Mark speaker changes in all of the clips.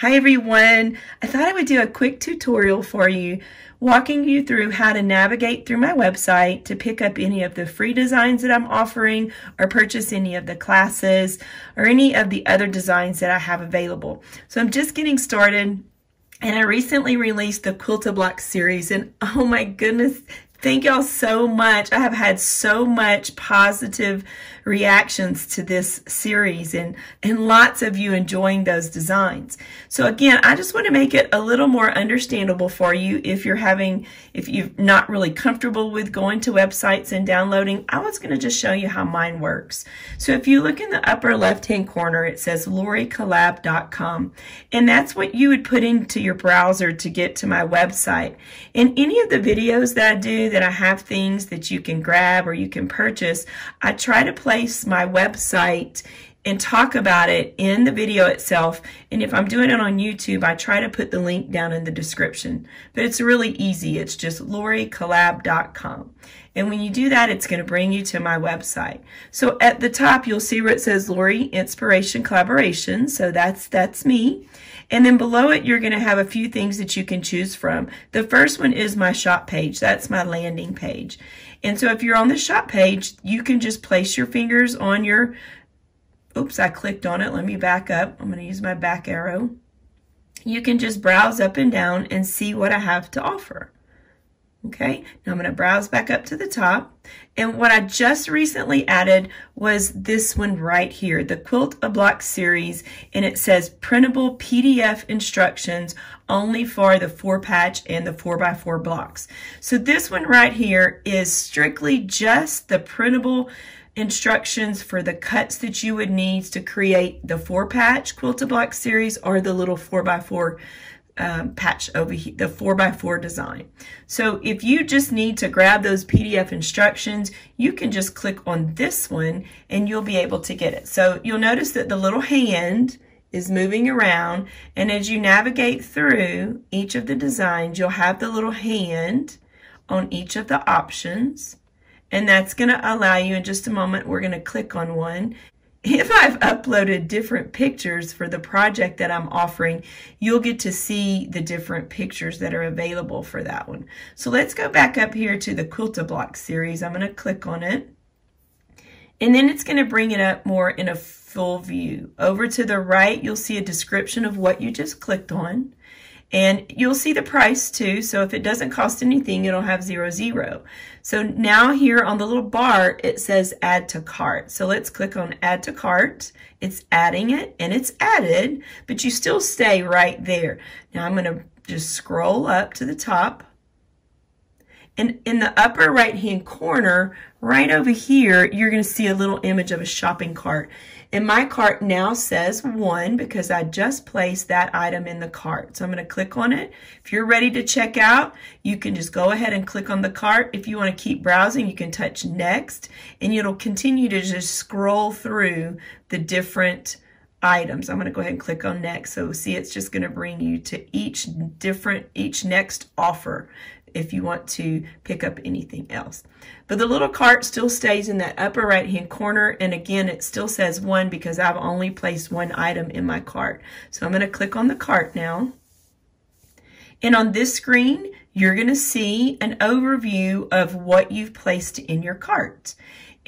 Speaker 1: Hi everyone. I thought I would do a quick tutorial for you walking you through how to navigate through my website to pick up any of the free designs that I'm offering or purchase any of the classes or any of the other designs that I have available. So I'm just getting started and I recently released the Quilt-A-Block series and oh my goodness, Thank y'all so much. I have had so much positive reactions to this series and, and lots of you enjoying those designs. So again, I just want to make it a little more understandable for you if you're having, if you're not really comfortable with going to websites and downloading, I was going to just show you how mine works. So if you look in the upper left-hand corner, it says loricollab.com and that's what you would put into your browser to get to my website. In any of the videos that I do, that I have things that you can grab or you can purchase, I try to place my website and talk about it in the video itself. And if I'm doing it on YouTube, I try to put the link down in the description. But it's really easy. It's just loricollab.com. And when you do that, it's going to bring you to my website. So at the top, you'll see where it says Lori Inspiration Collaboration. So that's, that's me. And then below it, you're going to have a few things that you can choose from. The first one is my shop page. That's my landing page. And so if you're on the shop page, you can just place your fingers on your, oops, I clicked on it. Let me back up. I'm going to use my back arrow. You can just browse up and down and see what I have to offer. Okay, now I'm going to browse back up to the top. And what I just recently added was this one right here, the Quilt-A-Block series, and it says printable PDF instructions only for the four patch and the four by four blocks. So this one right here is strictly just the printable instructions for the cuts that you would need to create the four patch Quilt-A-Block series or the little four by four um, patch over here, the 4x4 design. So if you just need to grab those PDF instructions, you can just click on this one and you'll be able to get it. So you'll notice that the little hand is moving around and as you navigate through each of the designs, you'll have the little hand on each of the options and that's going to allow you in just a moment we're going to click on one if I've uploaded different pictures for the project that I'm offering, you'll get to see the different pictures that are available for that one. So let's go back up here to the Quilt-A-Block series. I'm going to click on it. And then it's going to bring it up more in a full view. Over to the right, you'll see a description of what you just clicked on. And you'll see the price too. So if it doesn't cost anything, it'll have zero, zero. So now here on the little bar, it says add to cart. So let's click on add to cart. It's adding it and it's added, but you still stay right there. Now I'm gonna just scroll up to the top. And in the upper right hand corner, right over here, you're gonna see a little image of a shopping cart. And my cart now says one because I just placed that item in the cart. So I'm going to click on it. If you're ready to check out, you can just go ahead and click on the cart. If you want to keep browsing, you can touch next and it'll continue to just scroll through the different items. I'm going to go ahead and click on next. So see, it's just going to bring you to each different, each next offer if you want to pick up anything else. But the little cart still stays in that upper right hand corner. And again, it still says one because I've only placed one item in my cart. So I'm going to click on the cart now. And on this screen, you're going to see an overview of what you've placed in your cart.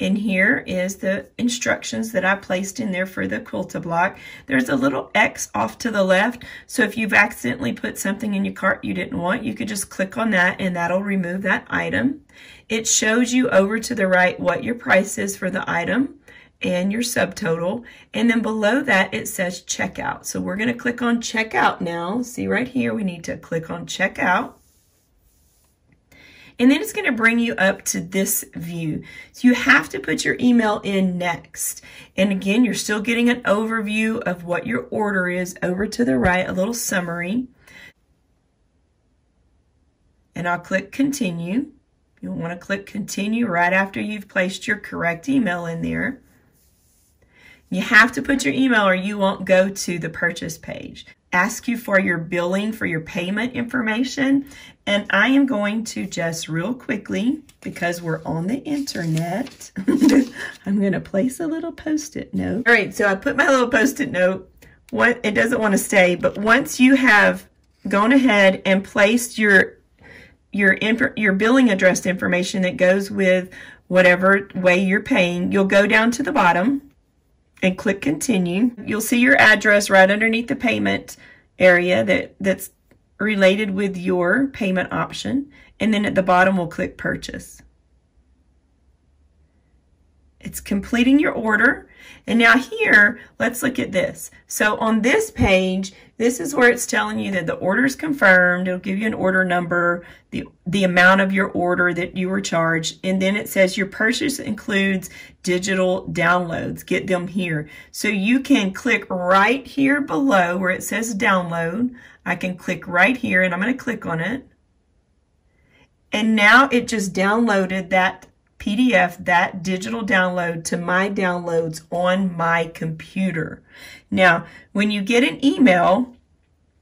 Speaker 1: And here is the instructions that I placed in there for the Quilt-A-Block. There's a little X off to the left. So if you've accidentally put something in your cart you didn't want, you could just click on that and that'll remove that item. It shows you over to the right what your price is for the item and your subtotal. And then below that, it says checkout. So we're going to click on checkout now. See right here, we need to click on checkout. And then it's going to bring you up to this view. So you have to put your email in next. And again, you're still getting an overview of what your order is over to the right, a little summary. And I'll click continue. You'll want to click continue right after you've placed your correct email in there. You have to put your email or you won't go to the purchase page ask you for your billing for your payment information. And I am going to just real quickly, because we're on the internet, I'm going to place a little post-it note. All right, so I put my little post-it note what it doesn't want to stay, but once you have gone ahead and placed your your your billing address information that goes with whatever way you're paying, you'll go down to the bottom and click continue. You'll see your address right underneath the payment area that, that's related with your payment option. And then at the bottom, we'll click purchase. It's completing your order. And now here, let's look at this. So on this page, this is where it's telling you that the order is confirmed. It'll give you an order number, the, the amount of your order that you were charged. And then it says your purchase includes digital downloads. Get them here. So you can click right here below where it says download. I can click right here and I'm going to click on it. And now it just downloaded that PDF, that digital download to my downloads on my computer. Now, when you get an email,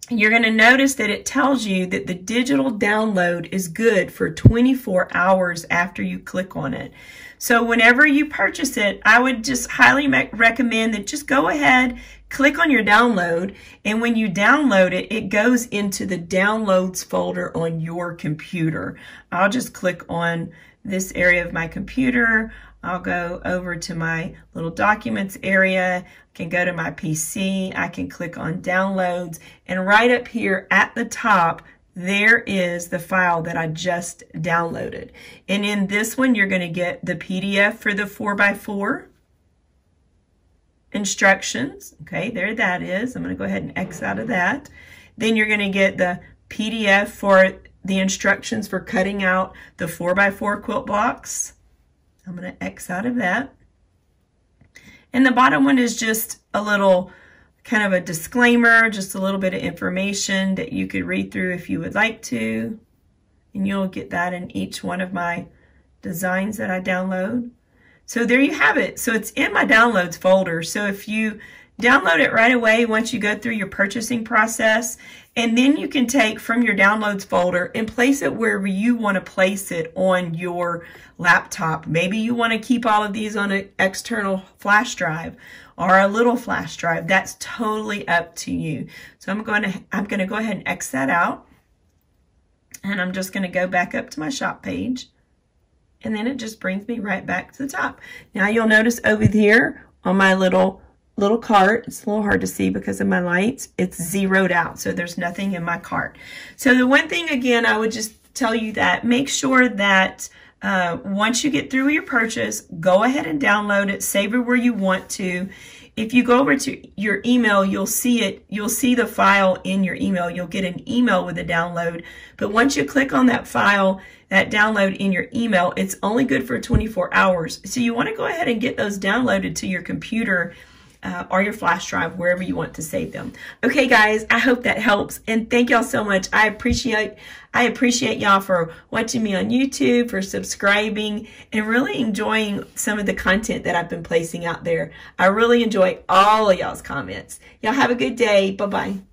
Speaker 1: you're going to notice that it tells you that the digital download is good for 24 hours after you click on it. So whenever you purchase it, I would just highly recommend that just go ahead, click on your download, and when you download it, it goes into the downloads folder on your computer. I'll just click on this area of my computer. I'll go over to my little documents area, I can go to my PC, I can click on downloads, and right up here at the top, there is the file that I just downloaded. And in this one, you're going to get the PDF for the 4x4 instructions. Okay, there that is. I'm going to go ahead and X out of that. Then you're going to get the PDF for the instructions for cutting out the 4x4 quilt blocks. I'm going to X out of that. And the bottom one is just a little kind of a disclaimer, just a little bit of information that you could read through if you would like to. And you'll get that in each one of my designs that I download. So there you have it. So it's in my downloads folder. So if you download it right away once you go through your purchasing process, and then you can take from your downloads folder and place it wherever you want to place it on your laptop. Maybe you want to keep all of these on an external flash drive or a little flash drive. That's totally up to you. So I'm going to, I'm going to go ahead and X that out. And I'm just going to go back up to my shop page. And then it just brings me right back to the top. Now you'll notice over here on my little little cart. It's a little hard to see because of my lights. It's zeroed out, so there's nothing in my cart. So the one thing, again, I would just tell you that make sure that uh, once you get through your purchase, go ahead and download it, save it where you want to. If you go over to your email, you'll see it. You'll see the file in your email. You'll get an email with a download. But once you click on that file, that download in your email, it's only good for 24 hours. So you want to go ahead and get those downloaded to your computer uh, or your flash drive, wherever you want to save them. Okay, guys, I hope that helps. And thank y'all so much. I appreciate I appreciate y'all for watching me on YouTube, for subscribing, and really enjoying some of the content that I've been placing out there. I really enjoy all of y'all's comments. Y'all have a good day. Bye-bye.